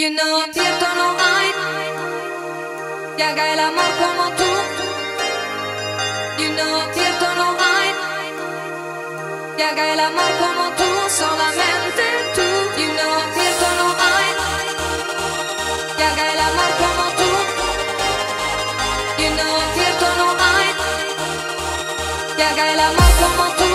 You know, cierto no hay que haga el amor como tú. You know, cierto no hay que haga el amor como tú, solamente tú. You know, cierto no hay que haga el amor como tú. You know, cierto no hay que haga el amor como tú.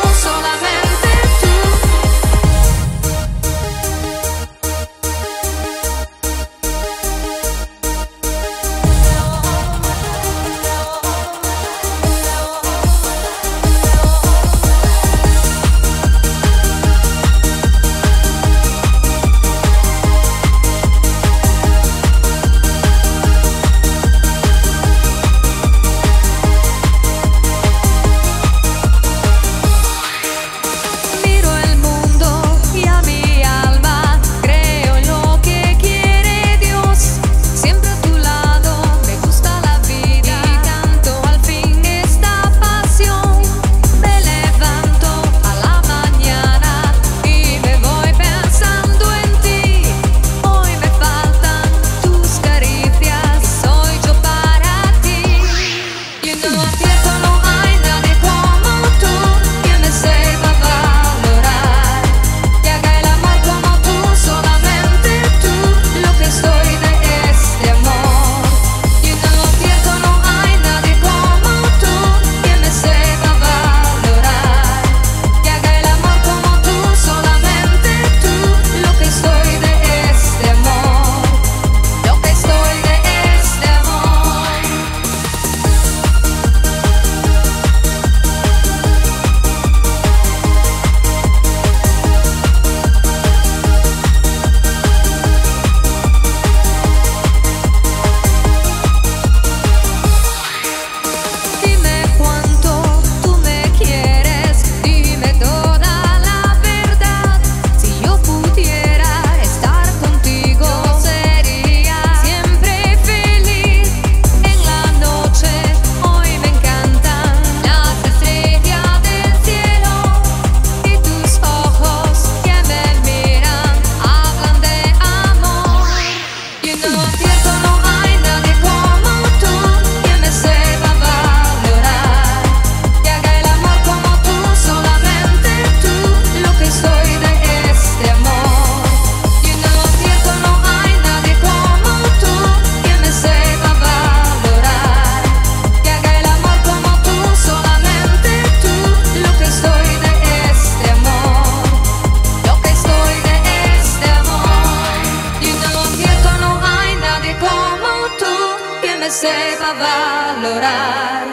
me sepa valorar.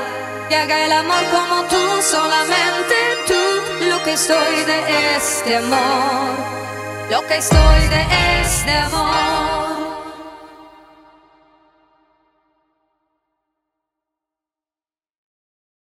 Que haga el amor como tú, solamente tú, lo que soy de este amor. Lo que soy de este amor.